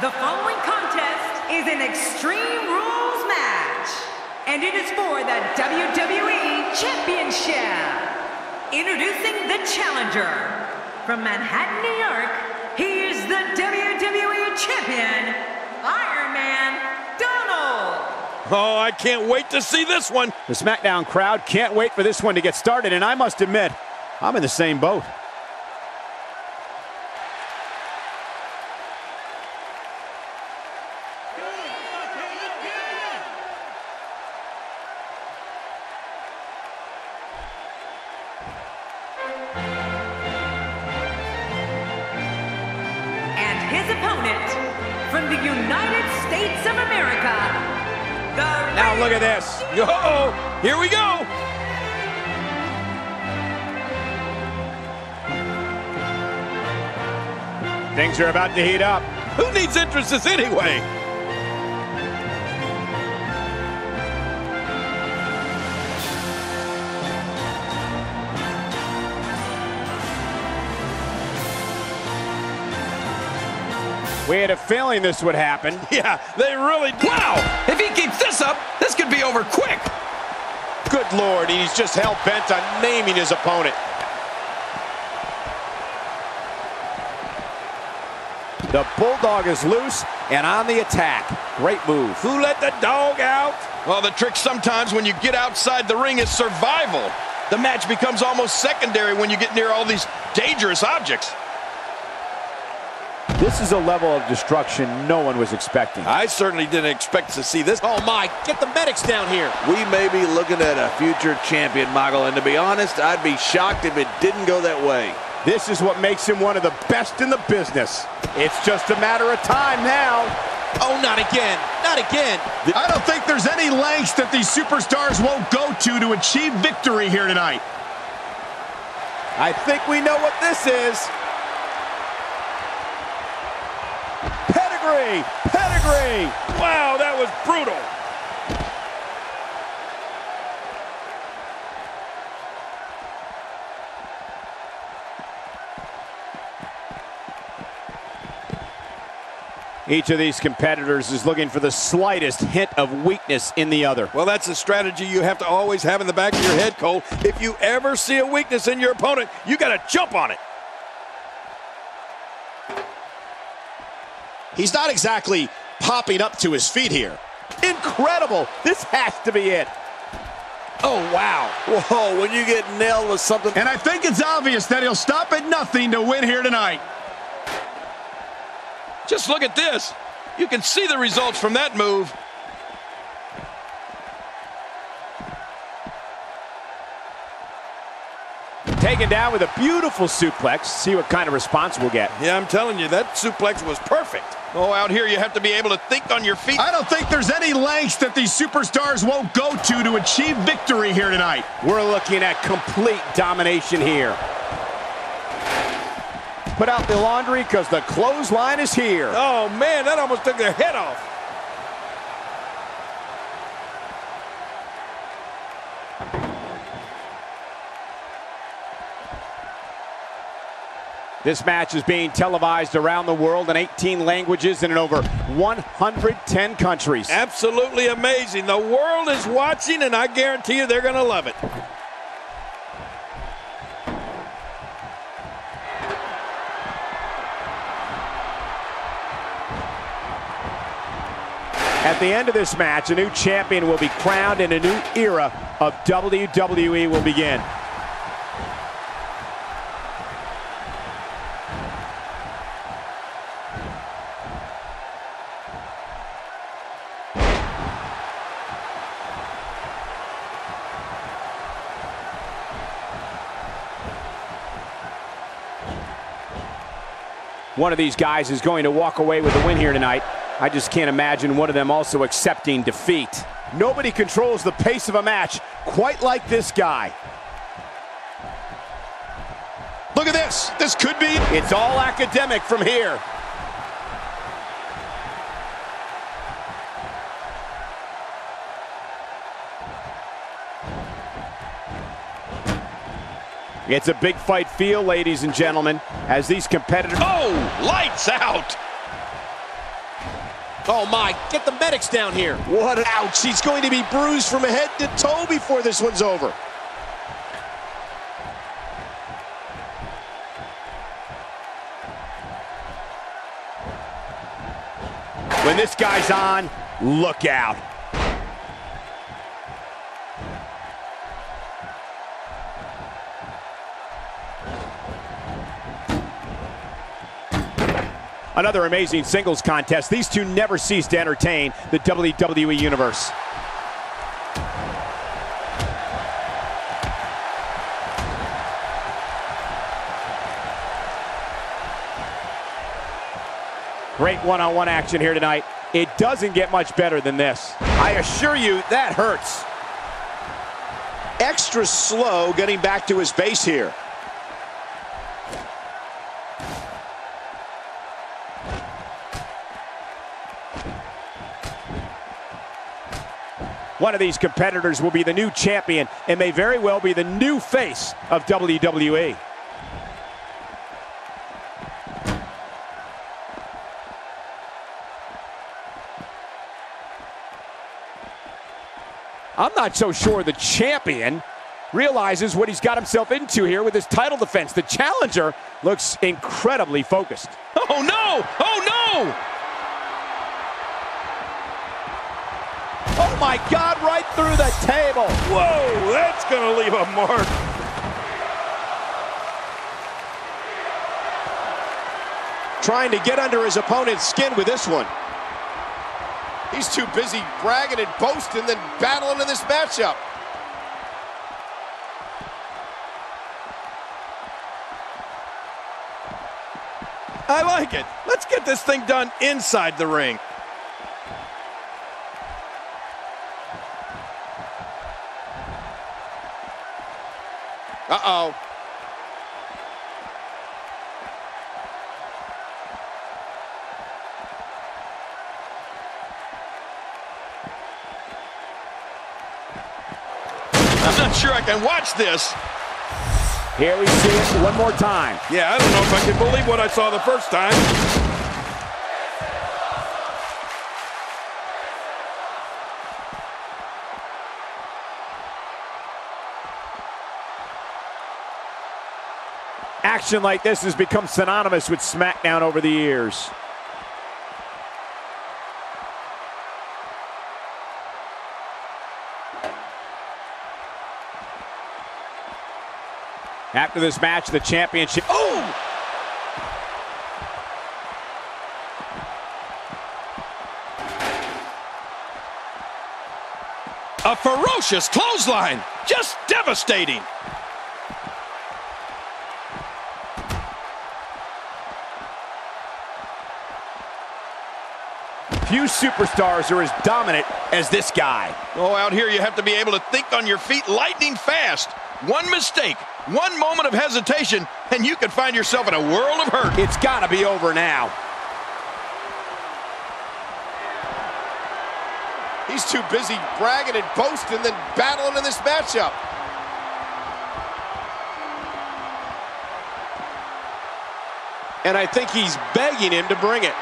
The following contest is an Extreme Rules match, and it is for the WWE Championship. Introducing the challenger from Manhattan, New York. He is the WWE Champion, Iron Man Donald. Oh, I can't wait to see this one. The SmackDown crowd can't wait for this one to get started, and I must admit, I'm in the same boat. United States of America, Now look at this. Oh, here we go. Things are about to heat up. Who needs entrances anyway? We had a feeling this would happen. Yeah, they really do. Wow! If he keeps this up, this could be over quick. Good Lord, he's just hell bent on naming his opponent. The Bulldog is loose and on the attack. Great move. Who let the dog out? Well, the trick sometimes when you get outside the ring is survival. The match becomes almost secondary when you get near all these dangerous objects. This is a level of destruction no one was expecting. I certainly didn't expect to see this. Oh my, get the medics down here. We may be looking at a future champion, Michael, and to be honest, I'd be shocked if it didn't go that way. This is what makes him one of the best in the business. It's just a matter of time now. Oh, not again. Not again. I don't think there's any lengths that these superstars won't go to to achieve victory here tonight. I think we know what this is. Pedigree! Pedigree! Wow, that was brutal. Each of these competitors is looking for the slightest hint of weakness in the other. Well, that's a strategy you have to always have in the back of your head, Cole. If you ever see a weakness in your opponent, you got to jump on it. He's not exactly popping up to his feet here. Incredible! This has to be it. Oh, wow. Whoa, when you get nailed with something. And I think it's obvious that he'll stop at nothing to win here tonight. Just look at this. You can see the results from that move. Taken down with a beautiful suplex. See what kind of response we'll get. Yeah, I'm telling you, that suplex was perfect. Oh, out here you have to be able to think on your feet. I don't think there's any lengths that these superstars won't go to to achieve victory here tonight. We're looking at complete domination here. Put out the laundry because the clothesline is here. Oh, man, that almost took their head off. This match is being televised around the world in 18 languages and in over 110 countries. Absolutely amazing. The world is watching, and I guarantee you they're going to love it. At the end of this match, a new champion will be crowned and a new era of WWE will begin. One of these guys is going to walk away with the win here tonight. I just can't imagine one of them also accepting defeat. Nobody controls the pace of a match quite like this guy. Look at this. This could be. It's all academic from here. It's a big fight feel, ladies and gentlemen, as these competitors... Oh, lights out. Oh, my. Get the medics down here. What a Ouch. He's going to be bruised from head to toe before this one's over. When this guy's on, look out. Another amazing singles contest. These two never cease to entertain the WWE Universe. Great one-on-one action here tonight. It doesn't get much better than this. I assure you, that hurts. Extra slow getting back to his base here. One of these competitors will be the new champion and may very well be the new face of WWE. I'm not so sure the champion realizes what he's got himself into here with his title defense. The challenger looks incredibly focused. Oh, no! Oh, no! My God, right through the table. Whoa, that's going to leave a mark. Trying to get under his opponent's skin with this one. He's too busy bragging and boasting than battling in this matchup. I like it. Let's get this thing done inside the ring. Uh-oh. I'm not sure I can watch this. Here we see it one more time. Yeah, I don't know if I can believe what I saw the first time. Action like this has become synonymous with SmackDown over the years. After this match, the championship. Oh! A ferocious clothesline. Just devastating. Few superstars are as dominant as this guy. Oh, out here you have to be able to think on your feet lightning fast. One mistake, one moment of hesitation, and you could find yourself in a world of hurt. It's got to be over now. He's too busy bragging and boasting than battling in this matchup. And I think he's begging him to bring it.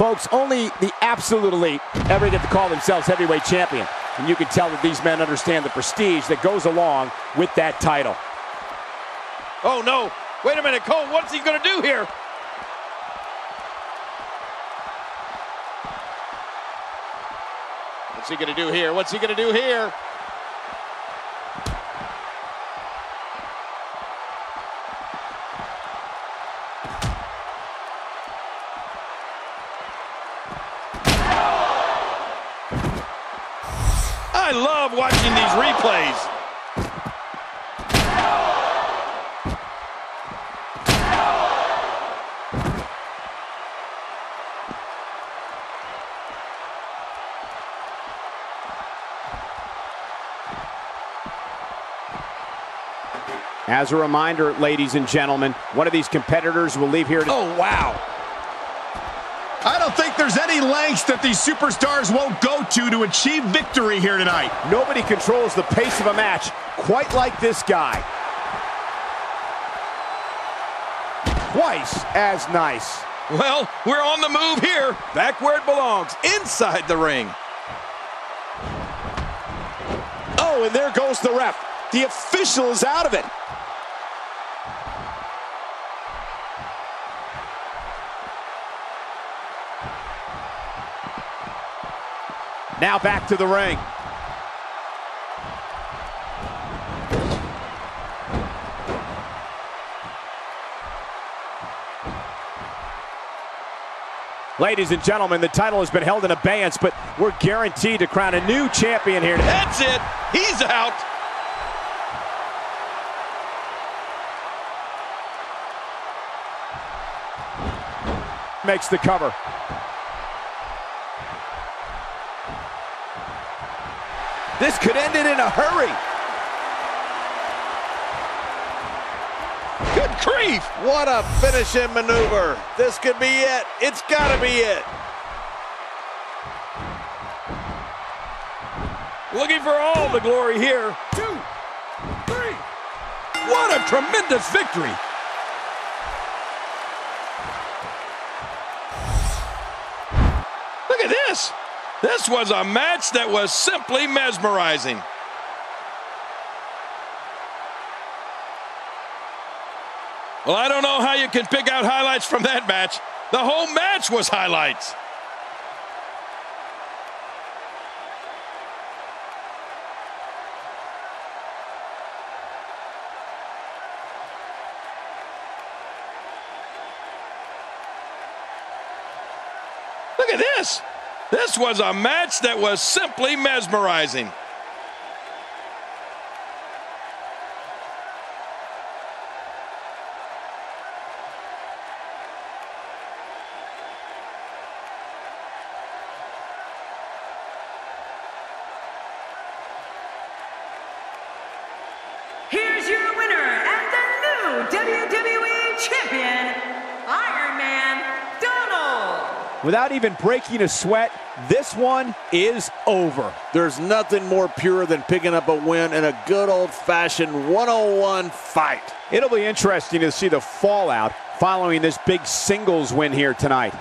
Folks, only the absolute elite ever get to call themselves heavyweight champion. And you can tell that these men understand the prestige that goes along with that title. Oh, no. Wait a minute, Cole. What's he going to do here? What's he going to do here? What's he going to do here? I love watching these replays. As a reminder, ladies and gentlemen, one of these competitors will leave here. To- Oh, wow. I don't think there's any lengths that these superstars won't go to to achieve victory here tonight. Nobody controls the pace of a match quite like this guy. Twice as nice. Well, we're on the move here. Back where it belongs, inside the ring. Oh, and there goes the ref. The official is out of it. Now back to the ring. Ladies and gentlemen, the title has been held in abeyance, but we're guaranteed to crown a new champion here. That's it. He's out. Makes the cover. This could end it in a hurry. Good grief. What a finishing maneuver. This could be it. It's got to be it. Looking for all the glory here. Two, three. What a tremendous victory. Look at this. This was a match that was simply mesmerizing. Well, I don't know how you can pick out highlights from that match. The whole match was highlights. Look at this. This was a match that was simply mesmerizing. Without even breaking a sweat, this one is over. There's nothing more pure than picking up a win in a good old-fashioned one-on-one fight. It'll be interesting to see the fallout following this big singles win here tonight.